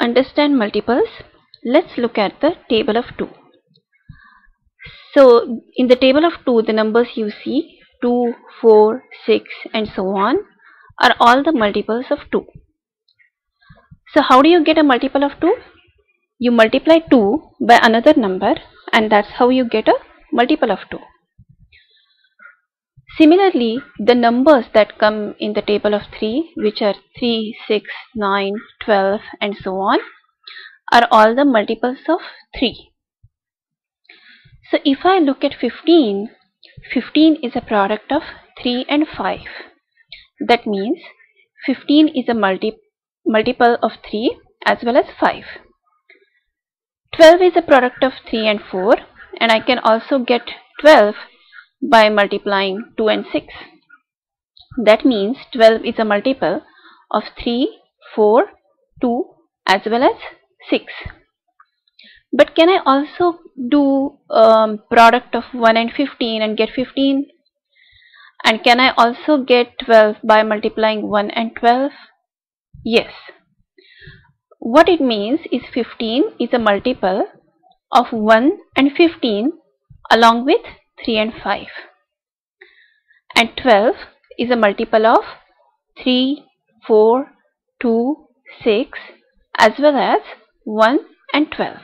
understand multiples, let's look at the table of 2. So in the table of 2, the numbers you see 2, 4, 6 and so on are all the multiples of 2. So how do you get a multiple of 2? You multiply 2 by another number and that's how you get a multiple of 2. Similarly, the numbers that come in the table of 3 which are 3, 6, 9, 12 and so on are all the multiples of 3. So if I look at 15, 15 is a product of 3 and 5. That means 15 is a multi multiple of 3 as well as 5. 12 is a product of 3 and 4 and I can also get 12 by multiplying 2 and 6. That means 12 is a multiple of 3, 4, 2 as well as 6. But can I also do um, product of 1 and 15 and get 15? And can I also get 12 by multiplying 1 and 12? Yes. What it means is 15 is a multiple of 1 and 15 along with 3 and 5. And 12 is a multiple of 3, 4, 2, 6 as well as 1 and 12.